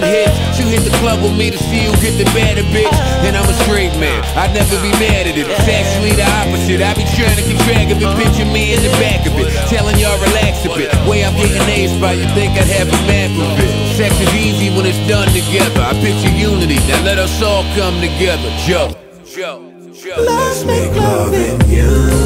and hits. She hit the club with me to see who get the better bitch. And I'm a straight man. I'd never be mad at it. It's actually the opposite. I be trying to keep track of it. Picture me in the back of it. Telling y'all relax a bit. Way I'm getting A's by you think I'd have a map of it. Sex is easy when it's done together. I picture unity. Now let us all come together. Joe. Joe. Joe. Let's make love in you.